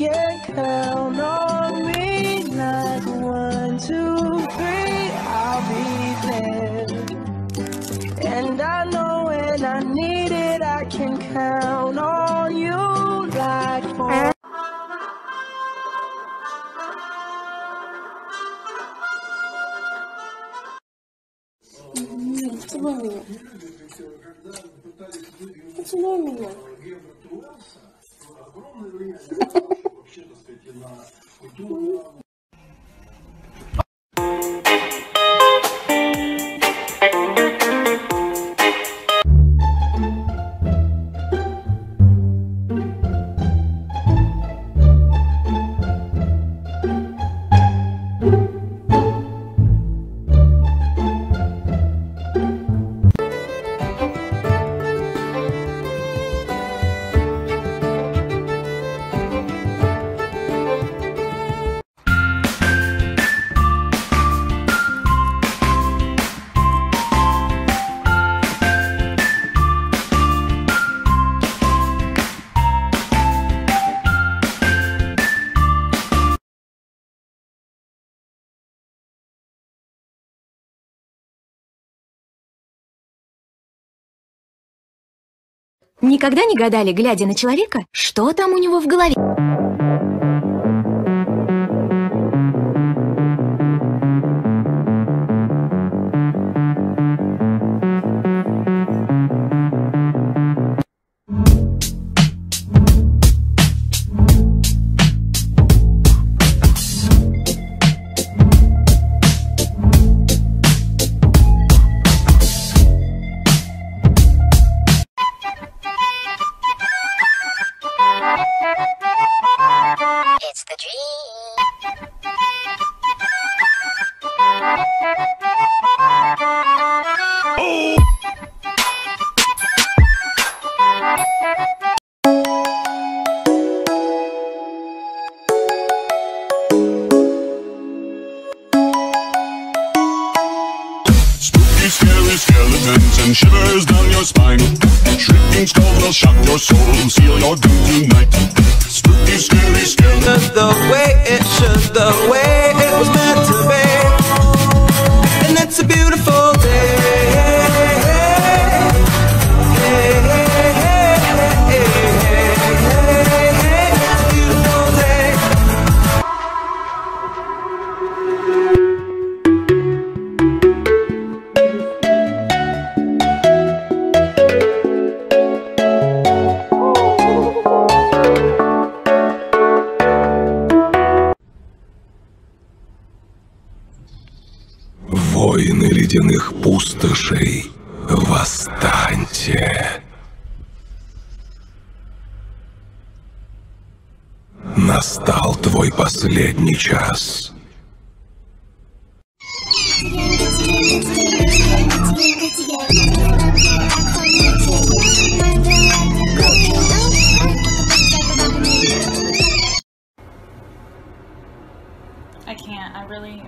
can count on me like one, two, three, I'll be there. And I know when I need it, I can count on you like four. Поцелуй меня. Поцелуй меня. культуру, Никогда не гадали, глядя на человека, что там у него в голове? Scary skeletons and shivers down your spine. Shrieking skulls will shock your soul, seal your doom tonight. Spooky, scary skeletons. the way Воины ледяных пустошей, восстаньте! Настал твой последний час. I can't. I really.